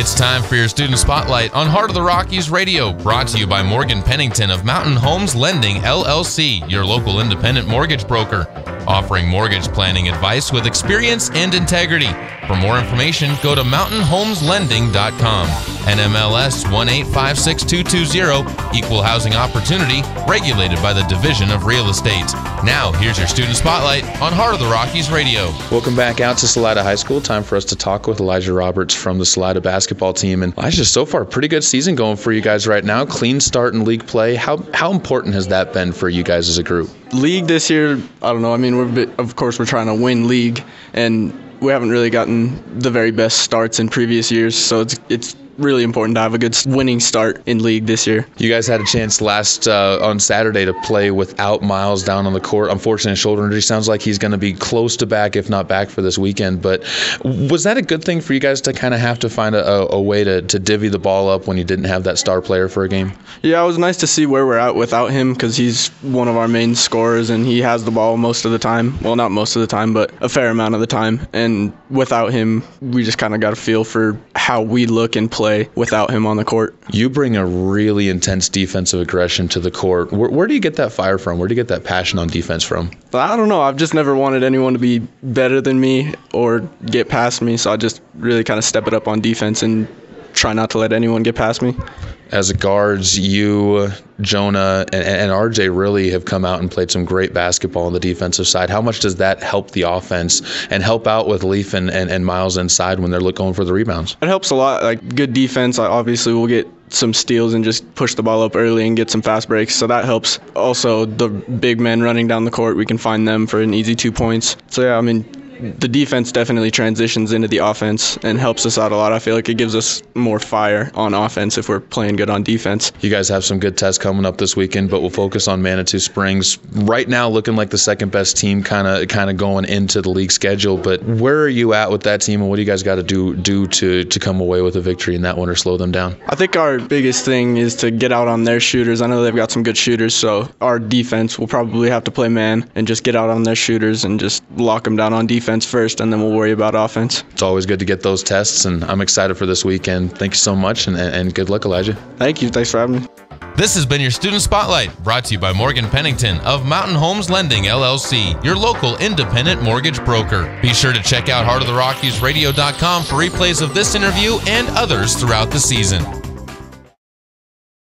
It's time for your student spotlight on Heart of the Rockies Radio, brought to you by Morgan Pennington of Mountain Homes Lending LLC, your local independent mortgage broker, offering mortgage planning advice with experience and integrity. For more information, go to mountainhomeslending.com. NMLS 1856220, Equal Housing Opportunity, regulated by the Division of Real Estate. Now, here's your student spotlight on Heart of the Rockies Radio. Welcome back out to Salida High School. Time for us to talk with Elijah Roberts from the Salida basketball team. And Elijah, so far, pretty good season going for you guys right now. Clean start in league play. How how important has that been for you guys as a group? League this year, I don't know. I mean, we're of course we're trying to win league, and we haven't really gotten the very best starts in previous years. So it's it's really important to have a good winning start in league this year. You guys had a chance last uh, on Saturday to play without Miles down on the court. Unfortunately, shoulder injury sounds like he's going to be close to back, if not back for this weekend. But was that a good thing for you guys to kind of have to find a, a way to, to divvy the ball up when you didn't have that star player for a game? Yeah, it was nice to see where we're at without him because he's one of our main scorers and he has the ball most of the time. Well, not most of the time, but a fair amount of the time. And without him, we just kind of got a feel for how we look and play without him on the court. You bring a really intense defensive aggression to the court. Where, where do you get that fire from? Where do you get that passion on defense from? I don't know. I've just never wanted anyone to be better than me or get past me, so I just really kind of step it up on defense and try not to let anyone get past me as guards, you, Jonah, and, and, RJ really have come out and played some great basketball on the defensive side. How much does that help the offense and help out with Leaf and, and, and Miles inside when they're going for the rebounds? It helps a lot. Like good defense, obviously we'll get some steals and just push the ball up early and get some fast breaks. So that helps. Also, the big men running down the court, we can find them for an easy two points. So yeah, I mean, the defense definitely transitions into the offense and helps us out a lot. I feel like it gives us more fire on offense if we're playing good on defense. You guys have some good tests coming up this weekend, but we'll focus on Manitou Springs. Right now, looking like the second best team, kind of kind of going into the league schedule. But where are you at with that team, and what do you guys got to do do to to come away with a victory in that one or slow them down? I think our biggest thing is to get out on their shooters. I know they've got some good shooters, so our defense will probably have to play man and just get out on their shooters and just lock them down on defense defense first, and then we'll worry about offense. It's always good to get those tests, and I'm excited for this weekend. Thank you so much, and, and good luck, Elijah. Thank you. Thanks for having me. This has been your Student Spotlight, brought to you by Morgan Pennington of Mountain Homes Lending LLC, your local independent mortgage broker. Be sure to check out heartoftherockiesradio.com for replays of this interview and others throughout the season.